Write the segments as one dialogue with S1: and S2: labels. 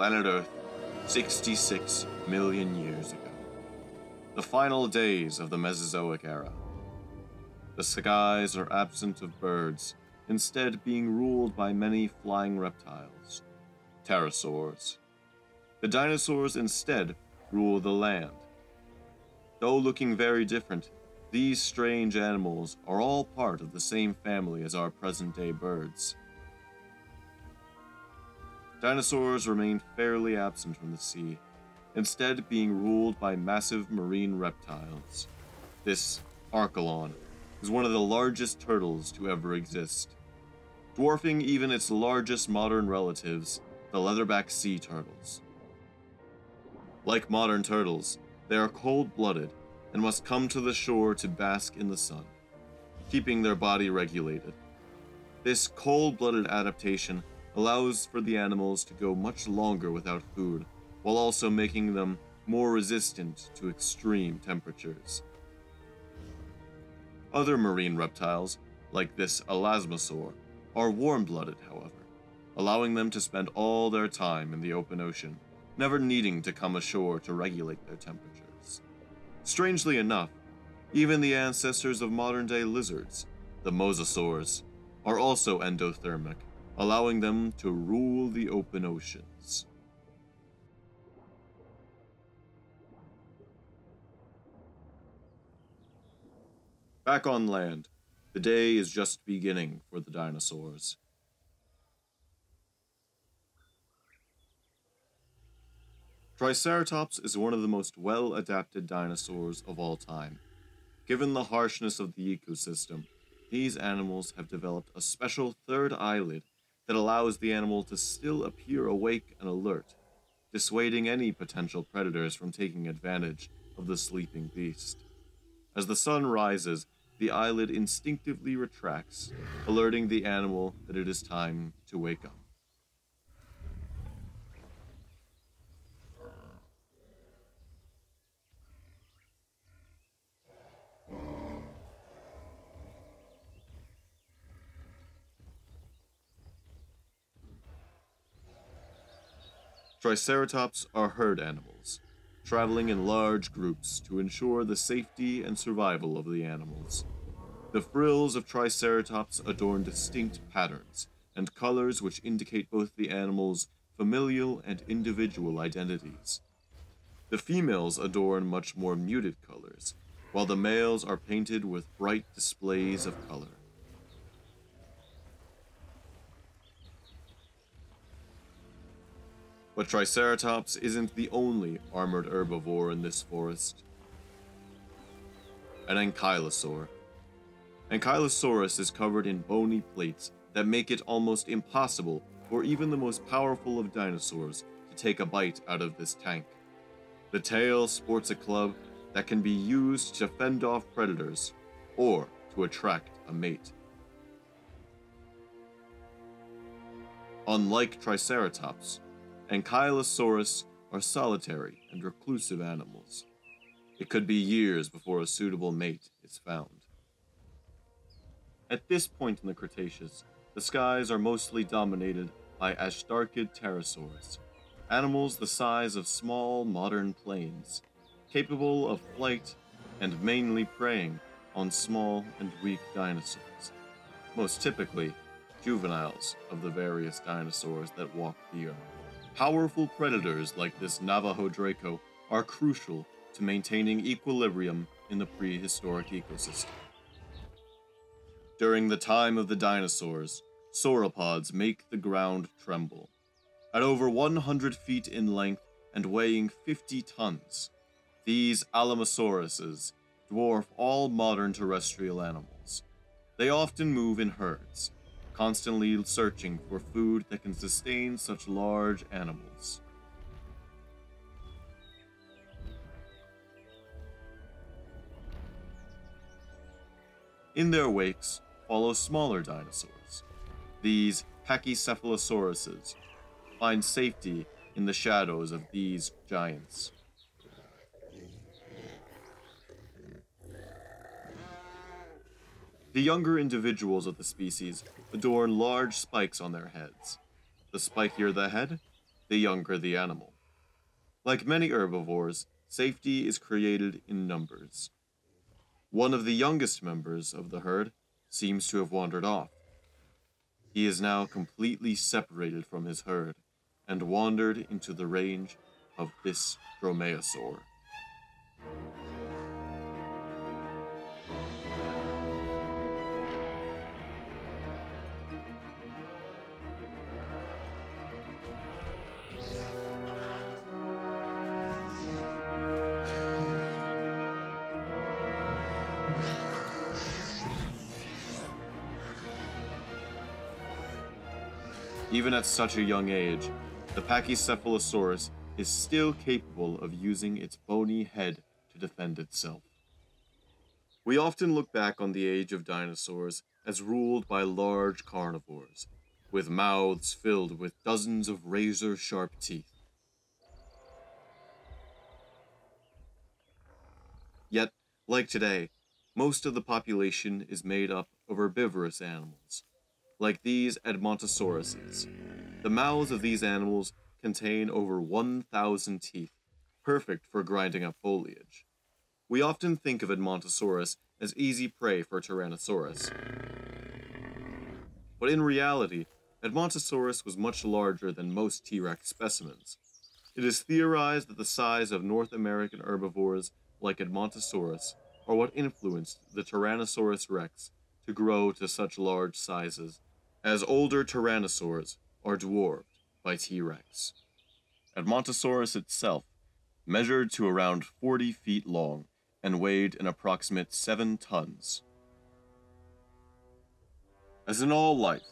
S1: planet Earth 66 million years ago. The final days of the Mesozoic era. The skies are absent of birds, instead being ruled by many flying reptiles, pterosaurs. The dinosaurs instead rule the land. Though looking very different, these strange animals are all part of the same family as our present day birds. Dinosaurs remained fairly absent from the sea, instead being ruled by massive marine reptiles. This Archelon is one of the largest turtles to ever exist, dwarfing even its largest modern relatives, the leatherback sea turtles. Like modern turtles, they are cold blooded and must come to the shore to bask in the sun, keeping their body regulated. This cold blooded adaptation allows for the animals to go much longer without food, while also making them more resistant to extreme temperatures. Other marine reptiles, like this elasmosaur, are warm blooded, however, allowing them to spend all their time in the open ocean, never needing to come ashore to regulate their temperatures. Strangely enough, even the ancestors of modern day lizards, the mosasaurs, are also endothermic, allowing them to rule the open oceans. Back on land, the day is just beginning for the dinosaurs. Triceratops is one of the most well adapted dinosaurs of all time. Given the harshness of the ecosystem, these animals have developed a special third eyelid that allows the animal to still appear awake and alert, dissuading any potential predators from taking advantage of the sleeping beast. As the sun rises, the eyelid instinctively retracts, alerting the animal that it is time to wake up. Triceratops are herd animals, traveling in large groups to ensure the safety and survival of the animals. The frills of Triceratops adorn distinct patterns and colors which indicate both the animal's familial and individual identities. The females adorn much more muted colors, while the males are painted with bright displays of color. But Triceratops isn't the only armored herbivore in this forest. An ankylosaur. Ankylosaurus is covered in bony plates that make it almost impossible for even the most powerful of dinosaurs to take a bite out of this tank. The tail sports a club that can be used to fend off predators or to attract a mate. Unlike Triceratops, Ankylosaurus are solitary and reclusive animals. It could be years before a suitable mate is found. At this point in the Cretaceous, the skies are mostly dominated by Azhdarchid pterosaurs, animals the size of small modern planes, capable of flight and mainly preying on small and weak dinosaurs, most typically juveniles of the various dinosaurs that walk the earth. Powerful predators like this Navajo Draco are crucial to maintaining equilibrium in the prehistoric ecosystem. During the time of the dinosaurs, sauropods make the ground tremble. At over 100 feet in length and weighing 50 tons, these Alamosauruses dwarf all modern terrestrial animals. They often move in herds, constantly searching for food that can sustain such large animals. In their wakes follow smaller dinosaurs. These Pachycephalosauruses find safety in the shadows of these giants. The younger individuals of the species adorn large spikes on their heads. The spikier the head, the younger the animal. Like many herbivores, safety is created in numbers. One of the youngest members of the herd seems to have wandered off. He is now completely separated from his herd and wandered into the range of this dromaeosaur. Even at such a young age, the Pachycephalosaurus is still capable of using its bony head to defend itself. We often look back on the age of dinosaurs as ruled by large carnivores, with mouths filled with dozens of razor sharp teeth. Yet, like today, most of the population is made up of herbivorous animals, like these Edmontosauruses. The mouths of these animals contain over 1,000 teeth, perfect for grinding up foliage. We often think of Edmontosaurus as easy prey for Tyrannosaurus. But in reality, Edmontosaurus was much larger than most T Rex specimens. It is theorized that the size of North American herbivores like Edmontosaurus are what influenced the Tyrannosaurus rex to grow to such large sizes as older tyrannosaurs are dwarfed by T Rex. Edmontosaurus itself measured to around 40 feet long and weighed an approximate 7 tons. As in all life,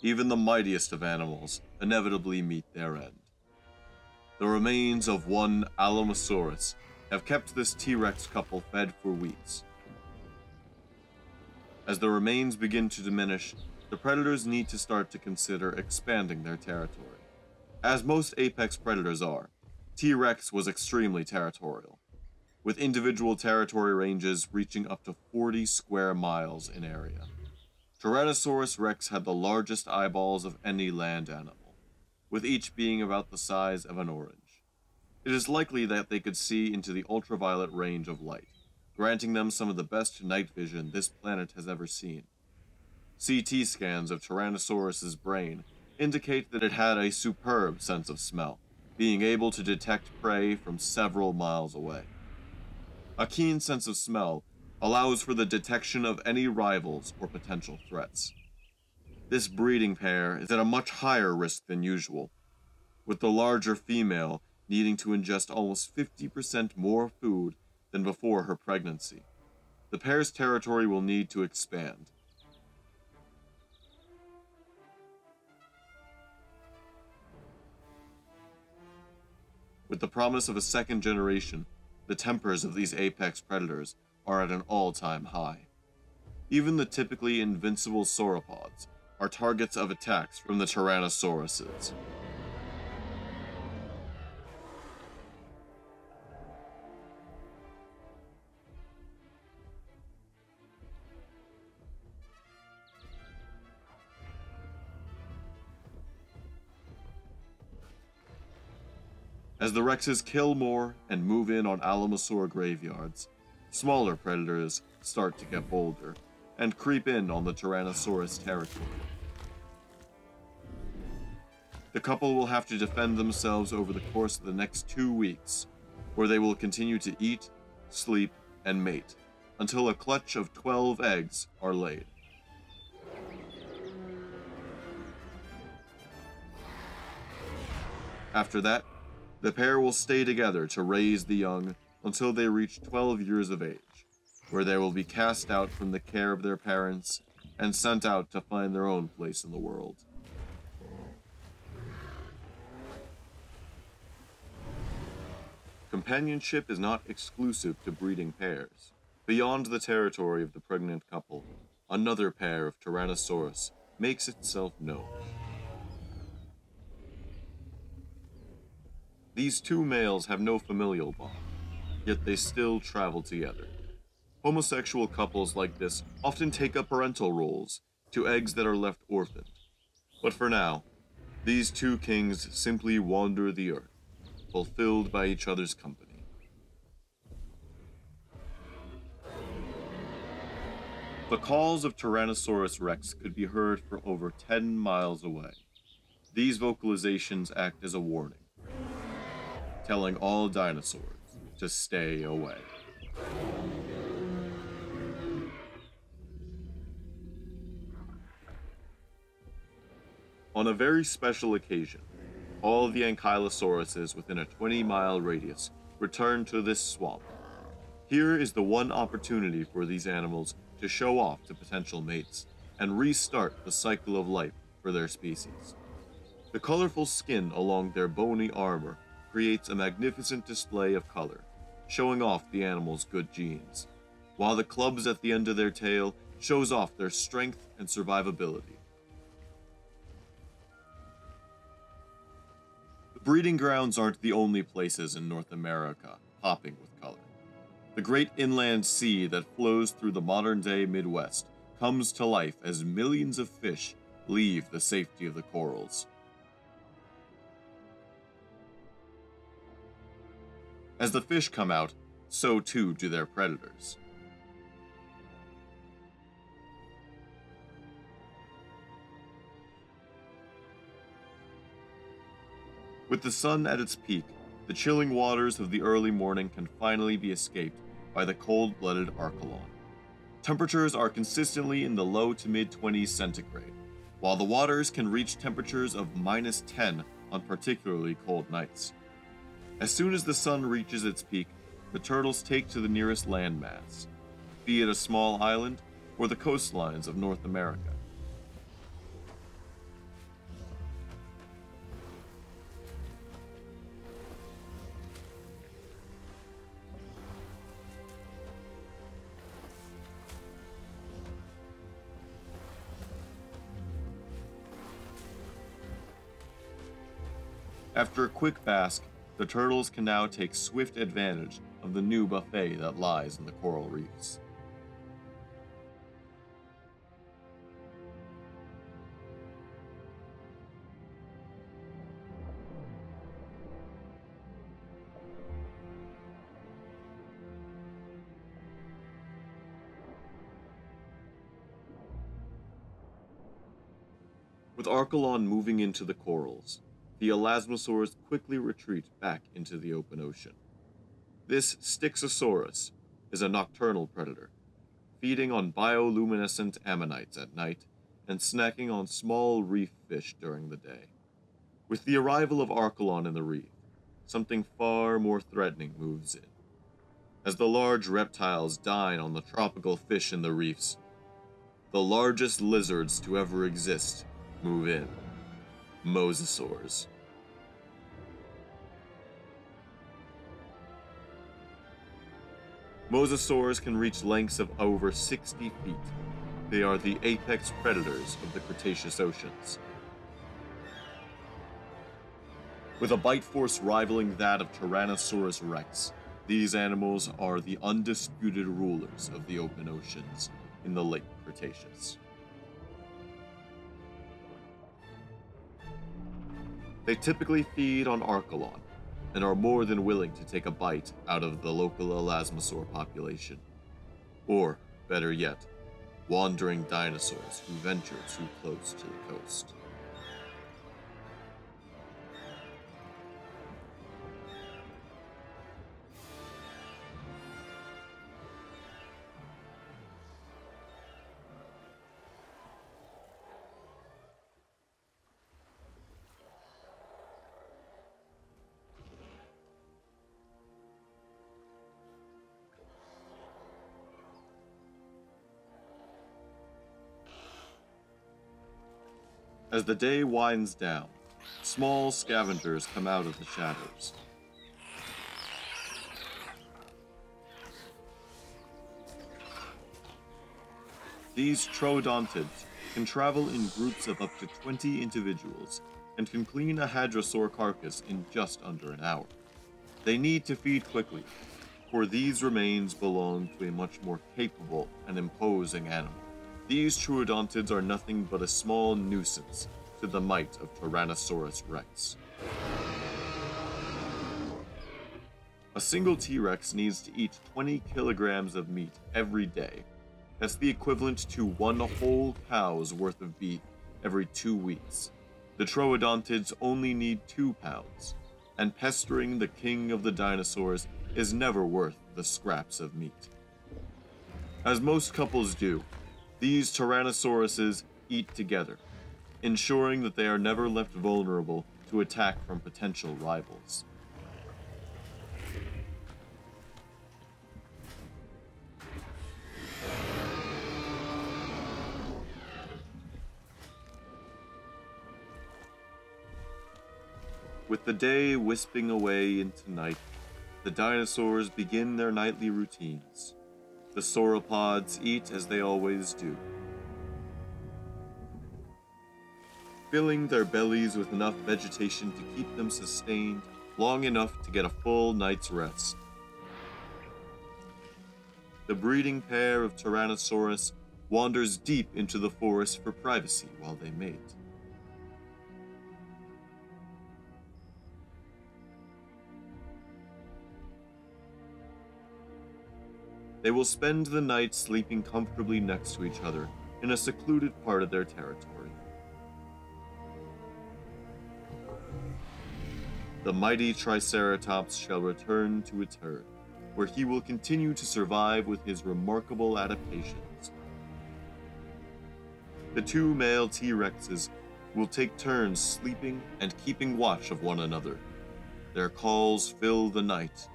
S1: even the mightiest of animals inevitably meet their end. The remains of one Alamosaurus have kept this T Rex couple fed for weeks. As the remains begin to diminish, the predators need to start to consider expanding their territory. As most apex predators are, T Rex was extremely territorial, with individual territory ranges reaching up to 40 square miles in area. Tyrannosaurus rex had the largest eyeballs of any land animal, with each being about the size of an orange. It is likely that they could see into the ultraviolet range of light, granting them some of the best night vision this planet has ever seen. CT scans of Tyrannosaurus's brain indicate that it had a superb sense of smell, being able to detect prey from several miles away. A keen sense of smell allows for the detection of any rivals or potential threats. This breeding pair is at a much higher risk than usual, with the larger female needing to ingest almost 50% more food than before her pregnancy. The pair's territory will need to expand, With the promise of a second generation, the tempers of these apex predators are at an all-time high. Even the typically invincible sauropods are targets of attacks from the Tyrannosauruses. The Rexes kill more and move in on Alamosaur graveyards, smaller predators start to get bolder and creep in on the Tyrannosaurus territory. The couple will have to defend themselves over the course of the next two weeks, where they will continue to eat, sleep, and mate until a clutch of 12 eggs are laid. After that, the pair will stay together to raise the young until they reach 12 years of age, where they will be cast out from the care of their parents and sent out to find their own place in the world. Companionship is not exclusive to breeding pairs. Beyond the territory of the pregnant couple, another pair of Tyrannosaurus makes itself known. These two males have no familial bond, yet they still travel together. Homosexual couples like this often take up parental roles to eggs that are left orphaned. But for now, These two kings simply wander the earth, fulfilled by each other's company. The calls of Tyrannosaurus rex could be heard for over 10 miles away. These vocalizations act as a warning, telling all dinosaurs to stay away. On a very special occasion, all the ankylosauruses within a 20 mile radius return to this swamp. Here is the one opportunity for these animals to show off to potential mates and restart the cycle of life for their species. The colorful skin along their bony armor creates a magnificent display of color, showing off the animal's good genes, while the clubs at the end of their tail shows off their strength and survivability. The breeding grounds aren't the only places in North America popping with color. The great inland sea that flows through the modern day Midwest comes to life as millions of fish leave the safety of the corals. As the fish come out, so too do their predators. With the sun at its peak, the chilling waters of the early morning can finally be escaped by the cold blooded Archelon. Temperatures are consistently in the low to mid 20s centigrade, while the waters can reach temperatures of minus 10 on particularly cold nights. As soon as the sun reaches its peak, the turtles take to the nearest landmass, be it a small island or the coastlines of North America. After a quick bask, the turtles can now take swift advantage of the new buffet that lies in the coral reefs. With Archelon moving into the corals, the elasmosaurs quickly retreat back into the open ocean. This Styxosaurus is a nocturnal predator, feeding on bioluminescent ammonites at night and snacking on small reef fish during the day. With the arrival of Archelon in the reef, something far more threatening moves in. As the large reptiles dine on the tropical fish in the reefs, the largest lizards to ever exist move in. Mosasaurs. Mosasaurs can reach lengths of over 60 feet. They are the apex predators of the Cretaceous oceans. With a bite force rivaling that of Tyrannosaurus rex, these animals are the undisputed rulers of the open oceans in the late Cretaceous. They typically feed on Archelon, and are more than willing to take a bite out of the local elasmosaur population. Or, better yet, wandering dinosaurs who venture too close to the coast. As the day winds down, small scavengers come out of the shadows. These troodontids can travel in groups of up to 20 individuals and can clean a hadrosaur carcass in just under an hour. They need to feed quickly, for these remains belong to a much more capable and imposing animal. These troodontids are nothing but a small nuisance to the might of Tyrannosaurus rex. A single T Rex needs to eat 20 kilograms of meat every day. That's the equivalent to one whole cow's worth of beef every two weeks. The troodontids only need two pounds, and pestering the king of the dinosaurs is never worth the scraps of meat. As most couples do, these Tyrannosauruses eat together, ensuring that they are never left vulnerable to attack from potential rivals. With the day wisping away into night, the dinosaurs begin their nightly routines. The sauropods eat as they always do, filling their bellies with enough vegetation to keep them sustained long enough to get a full night's rest. The breeding pair of Tyrannosaurus wanders deep into the forest for privacy while they mate. They will spend the night sleeping comfortably next to each other in a secluded part of their territory. The mighty Triceratops shall return to its herd, where he will continue to survive with his remarkable adaptations. The two male T Rexes will take turns sleeping and keeping watch of one another. Their calls fill the night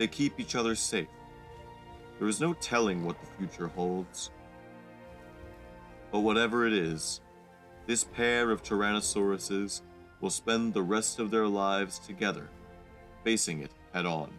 S1: They keep each other safe. There is no telling what the future holds. But whatever it is, this pair of Tyrannosauruses will spend the rest of their lives together, facing it head on.